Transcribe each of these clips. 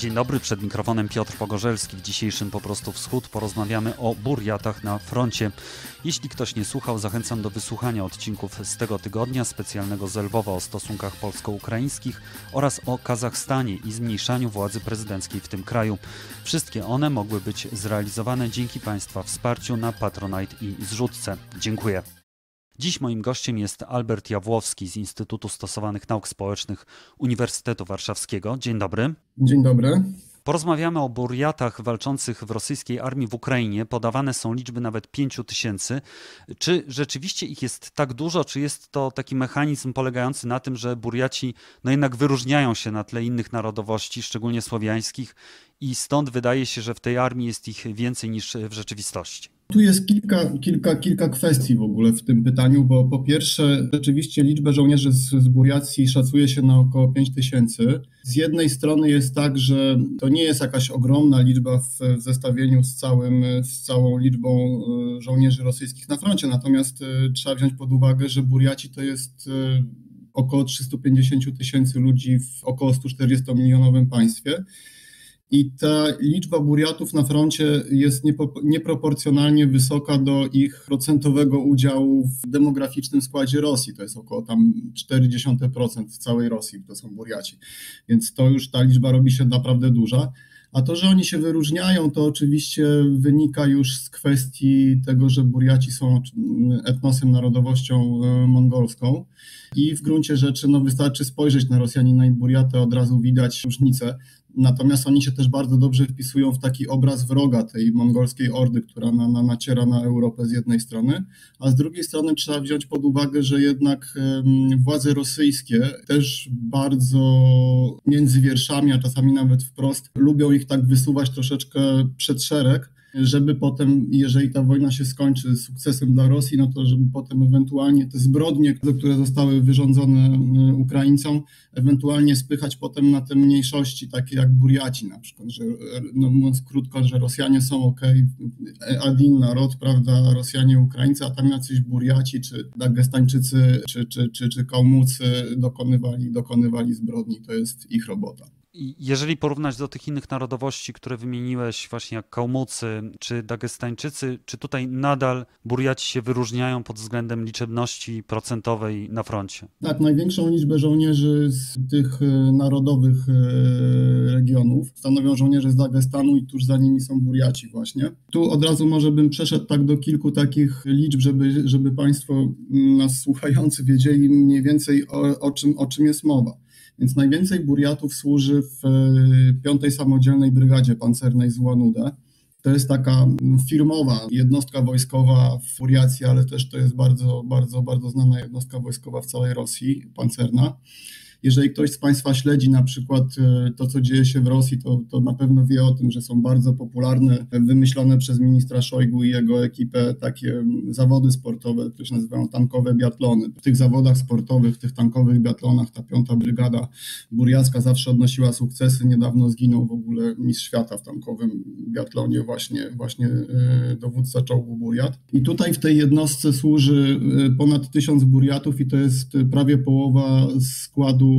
Dzień dobry, przed mikrofonem Piotr Pogorzelski. W dzisiejszym Po prostu Wschód porozmawiamy o burjatach na froncie. Jeśli ktoś nie słuchał, zachęcam do wysłuchania odcinków z tego tygodnia, specjalnego z Lwowa o stosunkach polsko-ukraińskich oraz o Kazachstanie i zmniejszaniu władzy prezydenckiej w tym kraju. Wszystkie one mogły być zrealizowane dzięki Państwa wsparciu na Patronite i zrzutce. Dziękuję. Dziś moim gościem jest Albert Jawłowski z Instytutu Stosowanych Nauk Społecznych Uniwersytetu Warszawskiego. Dzień dobry. Dzień dobry. Porozmawiamy o burjatach walczących w rosyjskiej armii w Ukrainie. Podawane są liczby nawet 5 tysięcy. Czy rzeczywiście ich jest tak dużo, czy jest to taki mechanizm polegający na tym, że burjaci no jednak wyróżniają się na tle innych narodowości, szczególnie słowiańskich, i stąd wydaje się, że w tej armii jest ich więcej niż w rzeczywistości? Tu jest kilka, kilka, kilka kwestii w ogóle w tym pytaniu, bo po pierwsze, rzeczywiście liczbę żołnierzy z, z Buriacji szacuje się na około 5 tysięcy. Z jednej strony jest tak, że to nie jest jakaś ogromna liczba w, w zestawieniu z, całym, z całą liczbą e, żołnierzy rosyjskich na froncie, natomiast e, trzeba wziąć pod uwagę, że Buriaci to jest e, około 350 tysięcy ludzi w około 140 milionowym państwie. I ta liczba Buriatów na froncie jest nieproporcjonalnie wysoka do ich procentowego udziału w demograficznym składzie Rosji. To jest około tam 0,4% całej Rosji, to są Buriaci. Więc to już ta liczba robi się naprawdę duża. A to, że oni się wyróżniają, to oczywiście wynika już z kwestii tego, że Buriaci są etnosem, narodowością e, mongolską. I w gruncie rzeczy no, wystarczy spojrzeć na Rosjanina i Buriatę, od razu widać różnicę. Natomiast oni się też bardzo dobrze wpisują w taki obraz wroga tej mongolskiej ordy, która na, na, naciera na Europę z jednej strony, a z drugiej strony trzeba wziąć pod uwagę, że jednak um, władze rosyjskie też bardzo między wierszami, a czasami nawet wprost, lubią ich tak wysuwać troszeczkę przed szereg żeby potem, jeżeli ta wojna się skończy sukcesem dla Rosji, no to żeby potem ewentualnie te zbrodnie, które zostały wyrządzone y, Ukraińcom, ewentualnie spychać potem na te mniejszości, takie jak Buriaci na przykład, że no mówiąc krótko, że Rosjanie są ok, Adin naród, prawda, Rosjanie, Ukraińcy, a tam jacyś Buriaci, czy Dagestańczycy, czy, czy, czy, czy Kałmucy dokonywali, dokonywali zbrodni, to jest ich robota. Jeżeli porównać do tych innych narodowości, które wymieniłeś, właśnie jak Kałmucy czy Dagestańczycy, czy tutaj nadal Burjaci się wyróżniają pod względem liczebności procentowej na froncie? Tak, największą liczbę żołnierzy z tych e, narodowych e, regionów stanowią żołnierze z Dagestanu i tuż za nimi są Burjaci właśnie. Tu od razu może bym przeszedł tak do kilku takich liczb, żeby, żeby Państwo nas słuchający wiedzieli mniej więcej o, o, czym, o czym jest mowa. Więc najwięcej Buriatów służy w e, piątej samodzielnej brygadzie pancernej z Łanudę. To jest taka firmowa jednostka wojskowa w Buriacji, ale też to jest bardzo, bardzo, bardzo znana jednostka wojskowa w całej Rosji, pancerna. Jeżeli ktoś z Państwa śledzi na przykład e, to, co dzieje się w Rosji, to, to na pewno wie o tym, że są bardzo popularne, wymyślone przez ministra Szojgu i jego ekipę takie zawody sportowe, które się nazywają tankowe biatlony. W tych zawodach sportowych, w tych tankowych biatlonach ta piąta brygada burjacka zawsze odnosiła sukcesy. Niedawno zginął w ogóle mistrz świata w tankowym biatlonie, właśnie, właśnie e, dowódca czołgu Buriat. I tutaj w tej jednostce służy e, ponad tysiąc Buriatów i to jest prawie połowa składu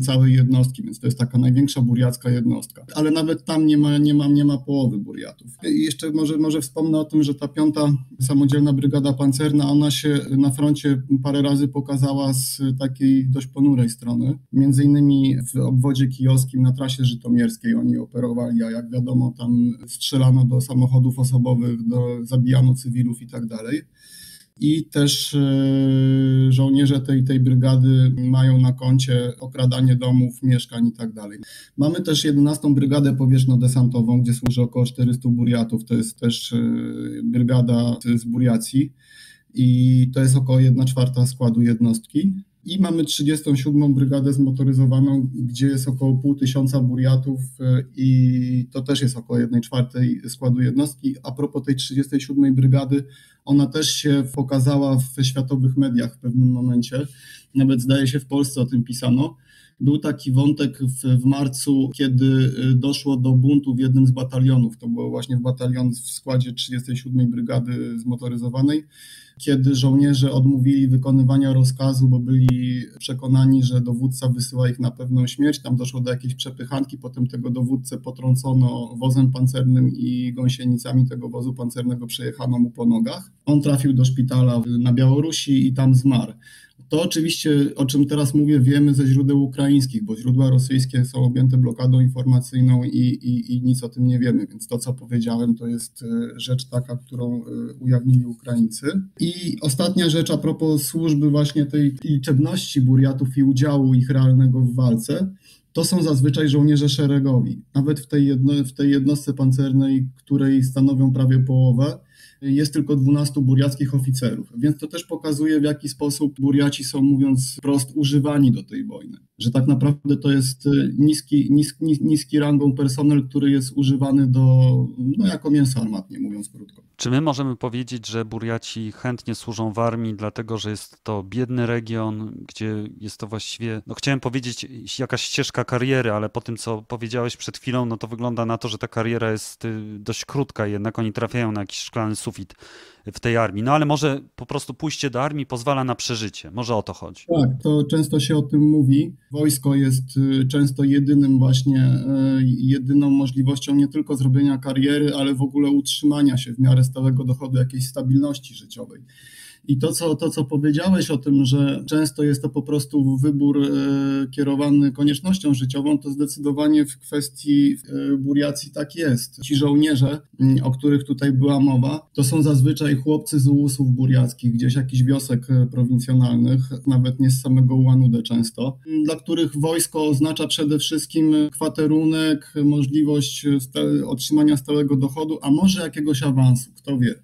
całej jednostki, więc to jest taka największa buriacka jednostka. Ale nawet tam nie ma, nie ma, nie ma połowy buriatów. I jeszcze może, może wspomnę o tym, że ta piąta samodzielna brygada pancerna, ona się na froncie parę razy pokazała z takiej dość ponurej strony. Między innymi w obwodzie kijowskim na trasie żytomierskiej oni operowali, a jak wiadomo tam strzelano do samochodów osobowych, do, zabijano cywilów i tak dalej i też e, żołnierze tej, tej brygady mają na koncie okradanie domów, mieszkań i tak dalej. Mamy też 11 Brygadę Powierzchno-Desantową, gdzie służy około 400 Buriatów, to jest też e, brygada z Buriacji i to jest około 1 czwarta składu jednostki. I mamy 37. Brygadę Zmotoryzowaną, gdzie jest około pół tysiąca buriatów e, i to też jest około 1 czwartej składu jednostki. A propos tej 37. Brygady, ona też się pokazała w światowych mediach w pewnym momencie. Nawet zdaje się w Polsce o tym pisano. Był taki wątek w, w marcu, kiedy doszło do buntu w jednym z batalionów. To było właśnie w batalion w składzie 37 Brygady Zmotoryzowanej kiedy żołnierze odmówili wykonywania rozkazu, bo byli przekonani, że dowódca wysyła ich na pewną śmierć. Tam doszło do jakiejś przepychanki, potem tego dowódcę potrącono wozem pancernym i gąsienicami tego wozu pancernego przejechano mu po nogach. On trafił do szpitala na Białorusi i tam zmarł. To oczywiście, o czym teraz mówię, wiemy ze źródeł ukraińskich, bo źródła rosyjskie są objęte blokadą informacyjną i, i, i nic o tym nie wiemy, więc to, co powiedziałem, to jest e, rzecz taka, którą e, ujawnili Ukraińcy. I ostatnia rzecz a propos służby właśnie tej liczebności Buriatów i udziału ich realnego w walce, to są zazwyczaj żołnierze szeregowi. Nawet w tej, jedno, w tej jednostce pancernej, której stanowią prawie połowę, jest tylko 12 buriackich oficerów. Więc to też pokazuje, w jaki sposób Buriaci są, mówiąc prost, używani do tej wojny. Że tak naprawdę to jest y, niski, niski, niski rangą personel, który jest używany do, no jako mięso armatnie, mówiąc krótko. Czy my możemy powiedzieć, że Buriaci chętnie służą w armii, dlatego że jest to biedny region, gdzie jest to właściwie, no chciałem powiedzieć jakaś ścieżka kariery, ale po tym, co powiedziałeś przed chwilą, no to wygląda na to, że ta kariera jest y, dość krótka, jednak oni trafiają na jakiś szklany sufit w tej armii. No ale może po prostu pójście do armii pozwala na przeżycie. Może o to chodzi. Tak, to często się o tym mówi. Wojsko jest y, często jedynym właśnie, y, jedyną możliwością nie tylko zrobienia kariery, ale w ogóle utrzymania się w miarę stałego dochodu, jakiejś stabilności życiowej. I to co, to, co powiedziałeś o tym, że często jest to po prostu wybór e, kierowany koniecznością życiową, to zdecydowanie w kwestii e, Buriacji tak jest. Ci żołnierze, o których tutaj była mowa, to są zazwyczaj chłopcy z ułusów buriackich, gdzieś jakichś wiosek e, prowincjonalnych, nawet nie z samego Ułanude często, dla których wojsko oznacza przede wszystkim kwaterunek, możliwość otrzymania stałego dochodu, a może jakiegoś awansu, kto wie.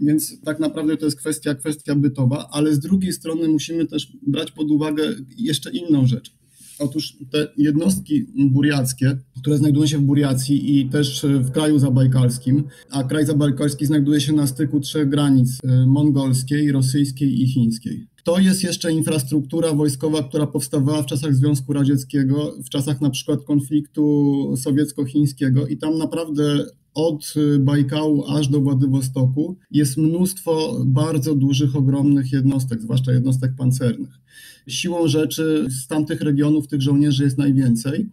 Więc tak naprawdę to jest kwestia, kwestia bytowa, ale z drugiej strony musimy też brać pod uwagę jeszcze inną rzecz. Otóż te jednostki buriackie, które znajdują się w Buriacji i też w kraju zabajkalskim, a kraj zabajkalski znajduje się na styku trzech granic y, mongolskiej, rosyjskiej i chińskiej. To jest jeszcze infrastruktura wojskowa, która powstawała w czasach Związku Radzieckiego, w czasach na przykład konfliktu sowiecko-chińskiego i tam naprawdę od Bajkału aż do Władywostoku jest mnóstwo bardzo dużych, ogromnych jednostek, zwłaszcza jednostek pancernych. Siłą rzeczy z tamtych regionów tych żołnierzy jest najwięcej.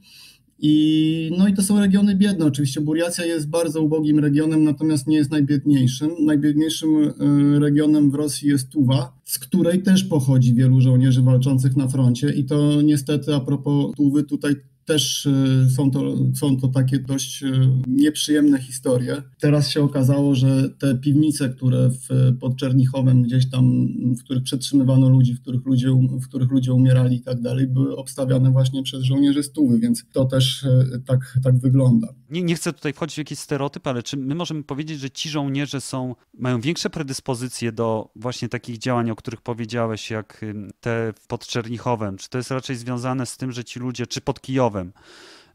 I, no i to są regiony biedne. Oczywiście Buriacja jest bardzo ubogim regionem, natomiast nie jest najbiedniejszym. Najbiedniejszym e, regionem w Rosji jest Tuwa, z której też pochodzi wielu żołnierzy walczących na froncie. I to niestety a propos Tuwy, tutaj też e, są to, są to takie dość e, nieprzyjemne historie. Teraz się okazało, że te piwnice, które w, pod Czernichowem gdzieś tam, w których przetrzymywano ludzi, w których ludzie, w których ludzie umierali i tak dalej, były obstawiane właśnie przez żołnierzy stówy, więc to też e, tak, tak wygląda. Nie, nie chcę tutaj wchodzić w jakieś stereotypy, ale czy my możemy powiedzieć, że ci żołnierze są, mają większe predyspozycje do właśnie takich działań, o których powiedziałeś, jak te pod Czernichowem? Czy to jest raczej związane z tym, że ci ludzie, czy pod Kijowem,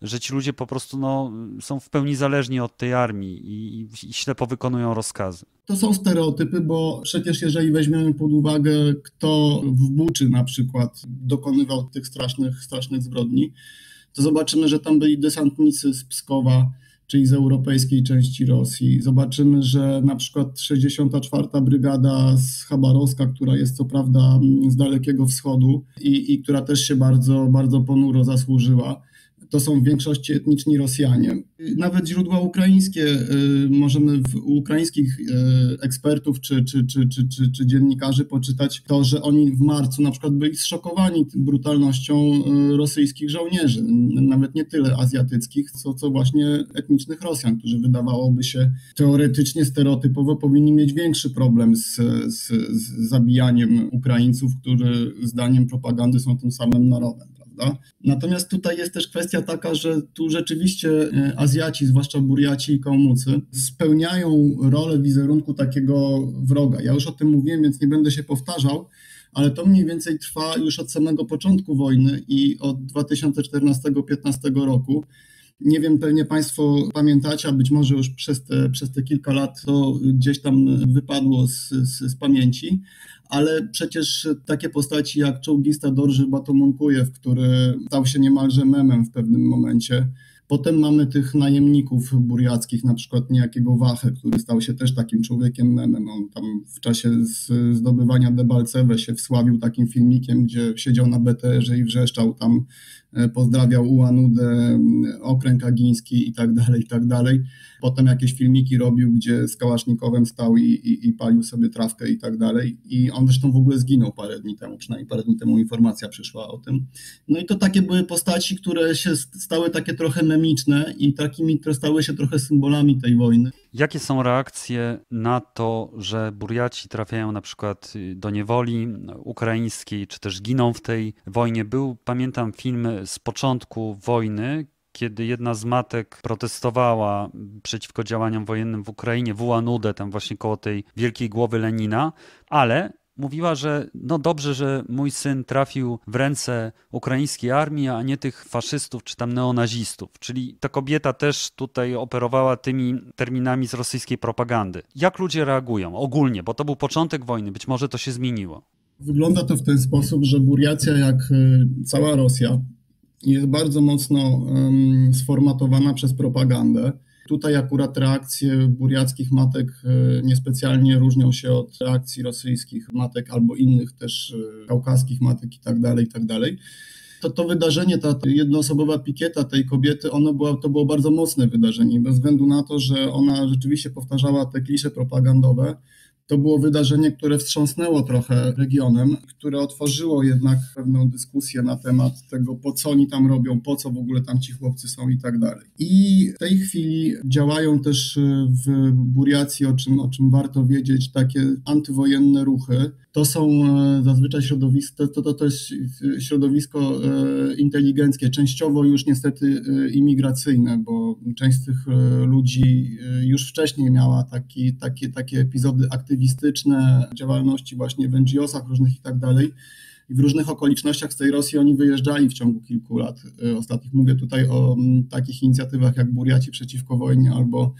że ci ludzie po prostu no, są w pełni zależni od tej armii i, i ślepo wykonują rozkazy. To są stereotypy, bo przecież jeżeli weźmiemy pod uwagę, kto w Buczy na przykład dokonywał tych strasznych, strasznych zbrodni, to zobaczymy, że tam byli desantnicy z Pskowa, czyli z europejskiej części Rosji. Zobaczymy, że na przykład 64. Brygada z Chabarowska, która jest co prawda z Dalekiego Wschodu i, i która też się bardzo, bardzo ponuro zasłużyła, to są w większości etniczni Rosjanie. Nawet źródła ukraińskie, y, możemy u ukraińskich y, ekspertów czy, czy, czy, czy, czy, czy dziennikarzy poczytać to, że oni w marcu na przykład byli zszokowani brutalnością y, rosyjskich żołnierzy, nawet nie tyle azjatyckich, co, co właśnie etnicznych Rosjan, którzy wydawałoby się teoretycznie, stereotypowo powinni mieć większy problem z, z, z zabijaniem Ukraińców, którzy zdaniem propagandy są tym samym narodem. Prawda? Natomiast tutaj jest też kwestia taka, że tu rzeczywiście e, Azjaci, zwłaszcza Buriaci i Kałmucy, spełniają rolę wizerunku takiego wroga. Ja już o tym mówiłem, więc nie będę się powtarzał, ale to mniej więcej trwa już od samego początku wojny i od 2014-2015 roku Nie wiem, pewnie Państwo pamiętacie, a być może już przez te, przez te kilka lat to gdzieś tam wypadło z, z, z pamięci, ale przecież takie postaci jak czołgista Dorży Batomunkujew, który stał się niemalże memem w pewnym momencie, Potem mamy tych najemników burjackich, na przykład niejakiego Wachę, który stał się też takim człowiekiem memem. On tam w czasie zdobywania Debalcewe się wsławił takim filmikiem, gdzie siedział na BTR-ze i wrzeszczał tam, pozdrawiał Ułanudę, okręg agiński i tak dalej, i tak dalej. Potem jakieś filmiki robił, gdzie z Kałasznikowem stał i, i, i palił sobie trawkę i tak dalej. I on zresztą w ogóle zginął parę dni temu, przynajmniej parę dni temu informacja przyszła o tym. No i to takie były postaci, które się stały takie trochę memiczne i takimi, stały się trochę symbolami tej wojny. Jakie są reakcje na to, że Burjaci trafiają na przykład do niewoli ukraińskiej, czy też giną w tej wojnie? Był, pamiętam, film z początku wojny, kiedy jedna z matek protestowała przeciwko działaniom wojennym w Ukrainie, w Ułanudę, tam właśnie koło tej wielkiej głowy Lenina, ale mówiła, że no dobrze, że mój syn trafił w ręce ukraińskiej armii, a nie tych faszystów czy tam neonazistów. Czyli ta kobieta też tutaj operowała tymi terminami z rosyjskiej propagandy. Jak ludzie reagują ogólnie, bo to był początek wojny, być może to się zmieniło. Wygląda to w ten sposób, że Buriacja, jak y, cała Rosja, jest bardzo mocno um, sformatowana przez propagandę. Tutaj akurat reakcje buriackich matek e, niespecjalnie różnią się od reakcji rosyjskich matek albo innych też e, kaukaskich matek i tak dalej, i tak. To, to wydarzenie, ta jednoosobowa pikieta tej kobiety, ono było, to było bardzo mocne wydarzenie, bez względu na to, że ona rzeczywiście powtarzała te klisze propagandowe, to było wydarzenie, które wstrząsnęło trochę regionem, które otworzyło jednak pewną dyskusję na temat tego, po co oni tam robią, po co w ogóle tam ci chłopcy są i tak dalej. I w tej chwili działają też w Buriacji, o czym, o czym warto wiedzieć, takie antywojenne ruchy, to są e, zazwyczaj środowisko, to, to, to jest środowisko e, inteligenckie, częściowo już niestety e, imigracyjne, bo część z tych ludzi już wcześniej miała taki, takie, takie epizody aktywistyczne, działalności właśnie w NGO-sach różnych i tak dalej. I w różnych okolicznościach z tej Rosji oni wyjeżdżali w ciągu kilku lat ostatnich. Mówię tutaj o takich inicjatywach jak Buriaci przeciwko wojnie albo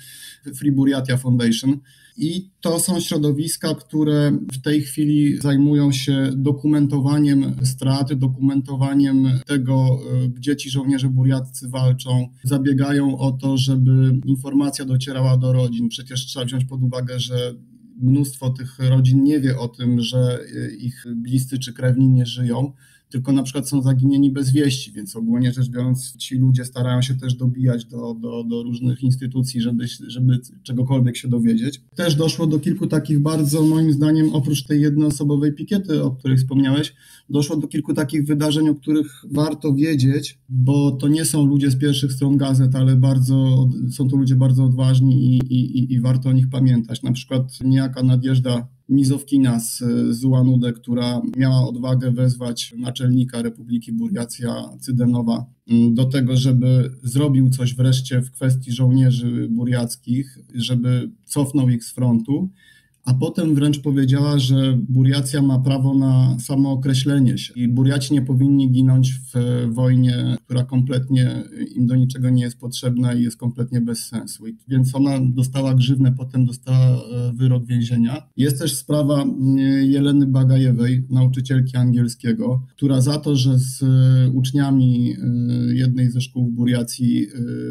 Free Buriatia Foundation i to są środowiska, które w tej chwili zajmują się dokumentowaniem strat, dokumentowaniem tego, e, gdzie ci żołnierze buriaccy walczą. Zabiegają o to, żeby informacja docierała do rodzin. Przecież trzeba wziąć pod uwagę, że mnóstwo tych rodzin nie wie o tym, że e, ich bliscy czy krewni nie żyją tylko na przykład są zaginieni bez wieści, więc ogólnie rzecz biorąc ci ludzie starają się też dobijać do, do, do różnych instytucji, żeby, żeby czegokolwiek się dowiedzieć. Też doszło do kilku takich bardzo, moim zdaniem, oprócz tej jednoosobowej pikiety, o której wspomniałeś, doszło do kilku takich wydarzeń, o których warto wiedzieć, bo to nie są ludzie z pierwszych stron gazet, ale bardzo, są to ludzie bardzo odważni i, i, i warto o nich pamiętać. Na przykład niejaka Nadjeżda Nizowkina z, z Ułanudę, która miała odwagę wezwać naczelnika Republiki Buriacja Cydenowa mm, do tego, żeby zrobił coś wreszcie w kwestii żołnierzy buriackich, żeby cofnął ich z frontu a potem wręcz powiedziała, że Buriacja ma prawo na samookreślenie się i Buriaci nie powinni ginąć w wojnie, która kompletnie im do niczego nie jest potrzebna i jest kompletnie bez sensu. I więc ona dostała grzywnę, potem dostała e, wyrok więzienia. Jest też sprawa e, Jeleny Bagajewej, nauczycielki angielskiego, która za to, że z e, uczniami jednej ze szkół w Buriacji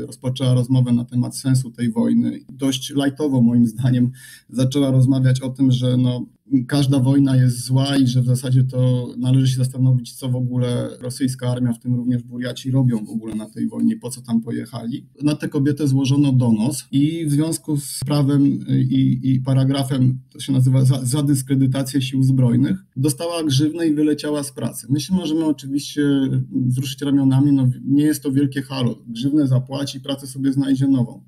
rozpoczęła rozmowę na temat sensu tej wojny, dość lajtowo moim zdaniem zaczęła rozmawiać rozmawiać o tym, że no, każda wojna jest zła i że w zasadzie to należy się zastanowić, co w ogóle rosyjska armia, w tym również Buriaci, robią w ogóle na tej wojnie, po co tam pojechali. Na tę kobietę złożono donos i w związku z prawem i, i paragrafem, to się nazywa za, za dyskredytację sił zbrojnych, dostała grzywny i wyleciała z pracy. My się możemy oczywiście wzruszyć ramionami, no nie jest to wielkie halo. Grzywnę zapłaci, pracę sobie znajdzie nową.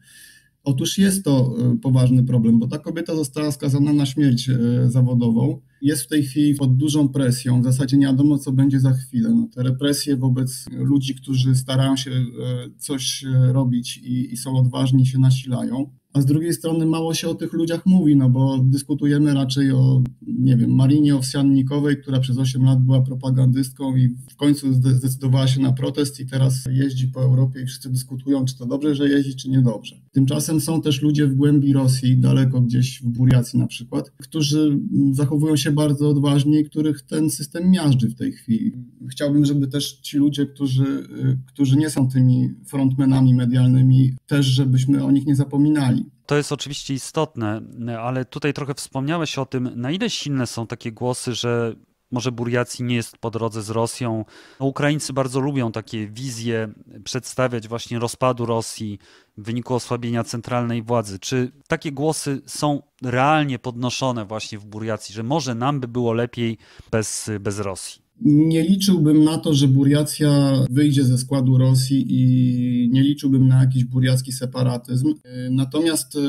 Otóż jest to e, poważny problem, bo ta kobieta została skazana na śmierć e, zawodową jest w tej chwili pod dużą presją. W zasadzie nie wiadomo, co będzie za chwilę. No, te represje wobec ludzi, którzy starają się e, coś e, robić i, i są odważni, się nasilają a z drugiej strony mało się o tych ludziach mówi, no bo dyskutujemy raczej o, nie wiem, Marinie Owsiannikowej, która przez 8 lat była propagandystką i w końcu zdecydowała się na protest i teraz jeździ po Europie i wszyscy dyskutują, czy to dobrze, że jeździ, czy niedobrze. Tymczasem są też ludzie w głębi Rosji, daleko gdzieś w Buriacji na przykład, którzy zachowują się bardzo odważnie i których ten system miażdży w tej chwili. Chciałbym, żeby też ci ludzie, którzy, którzy nie są tymi frontmenami medialnymi, też żebyśmy o nich nie zapominali to jest oczywiście istotne, ale tutaj trochę wspomniałeś o tym, na ile silne są takie głosy, że może Buriacji nie jest po drodze z Rosją. No, Ukraińcy bardzo lubią takie wizje przedstawiać właśnie rozpadu Rosji w wyniku osłabienia centralnej władzy. Czy takie głosy są realnie podnoszone właśnie w Buriacji, że może nam by było lepiej bez, bez Rosji? Nie liczyłbym na to, że Buriacja wyjdzie ze składu Rosji i nie liczyłbym na jakiś buriacki separatyzm. Natomiast e,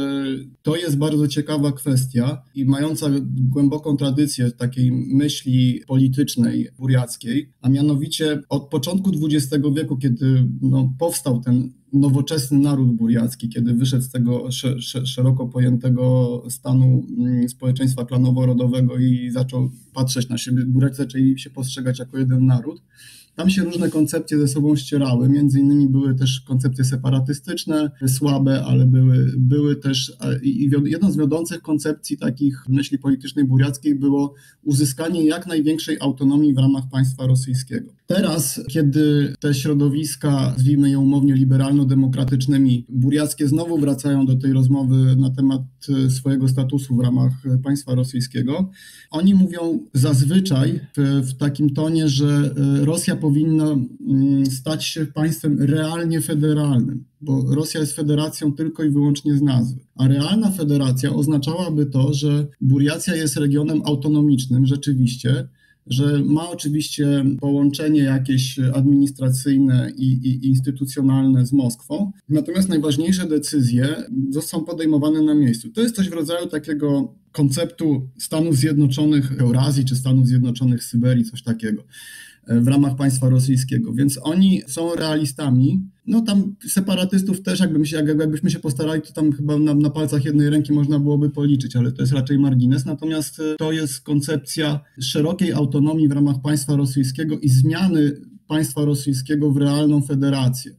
to jest bardzo ciekawa kwestia i mająca głęboką tradycję takiej myśli politycznej buriackiej, a mianowicie od początku XX wieku, kiedy no, powstał ten nowoczesny naród buriacki, kiedy wyszedł z tego szeroko pojętego stanu mm, społeczeństwa klanowo-rodowego i zaczął patrzeć na siebie, Buracy zaczęli się postrzegać jako jeden naród, tam się różne koncepcje ze sobą ścierały, między innymi były też koncepcje separatystyczne, słabe, ale były, były też, i jedną z wiodących koncepcji takich myśli politycznej buriackiej było uzyskanie jak największej autonomii w ramach państwa rosyjskiego. Teraz, kiedy te środowiska, nazwijmy je umownie liberalno-demokratycznymi, buriackie znowu wracają do tej rozmowy na temat swojego statusu w ramach państwa rosyjskiego, oni mówią zazwyczaj w, w takim tonie, że Rosja powinna mm, stać się państwem realnie federalnym, bo Rosja jest federacją tylko i wyłącznie z nazwy. A realna federacja oznaczałaby to, że Buriacja jest regionem autonomicznym rzeczywiście, że ma oczywiście połączenie jakieś administracyjne i, i, instytucjonalne z Moskwą, natomiast najważniejsze decyzje są podejmowane na miejscu. To jest coś w rodzaju takiego konceptu Stanów Zjednoczonych Eurazji czy Stanów Zjednoczonych Syberii, coś takiego w ramach państwa rosyjskiego, więc oni są realistami. No tam separatystów też, jakbym się, jakbyśmy się postarali, to tam chyba na, na palcach jednej ręki można byłoby policzyć, ale to jest raczej margines. Natomiast e, to jest koncepcja szerokiej autonomii w ramach państwa rosyjskiego i zmiany państwa rosyjskiego w realną federację,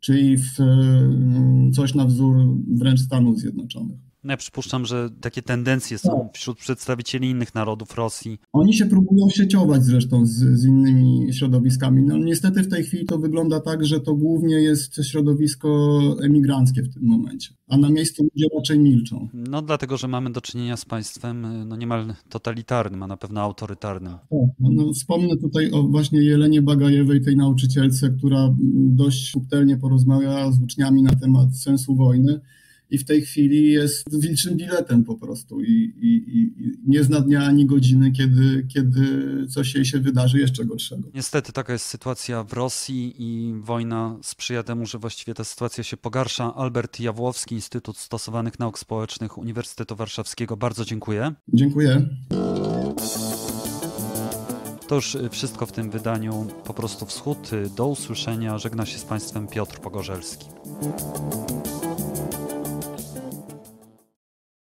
czyli w e, coś na wzór wręcz Stanów Zjednoczonych. No ja przypuszczam, że takie tendencje są wśród przedstawicieli innych narodów Rosji. Oni się próbują sieciować zresztą z, z, innymi środowiskami. No niestety w tej chwili to wygląda tak, że to głównie jest środowisko emigranckie w tym momencie, a na miejscu ludzie raczej milczą. No dlatego, że mamy do czynienia z państwem no niemal totalitarnym, a na pewno autorytarnym. Tak, no, no, wspomnę tutaj o właśnie Jelenie Bagajewej, tej nauczycielce, która dość subtelnie porozmawiała z uczniami na temat sensu wojny i w tej chwili jest wilczym biletem po prostu i, i, i, nie zna dnia ani godziny, kiedy, kiedy coś jej się wydarzy jeszcze gorszego. Niestety taka jest sytuacja w Rosji i wojna sprzyja temu, że właściwie ta sytuacja się pogarsza. Albert Jawłowski, Instytut Stosowanych Nauk Społecznych Uniwersytetu Warszawskiego. Bardzo dziękuję. Dziękuję. To już wszystko w tym wydaniu Po prostu Wschód. Do usłyszenia. Żegna się z Państwem Piotr Pogorzelski.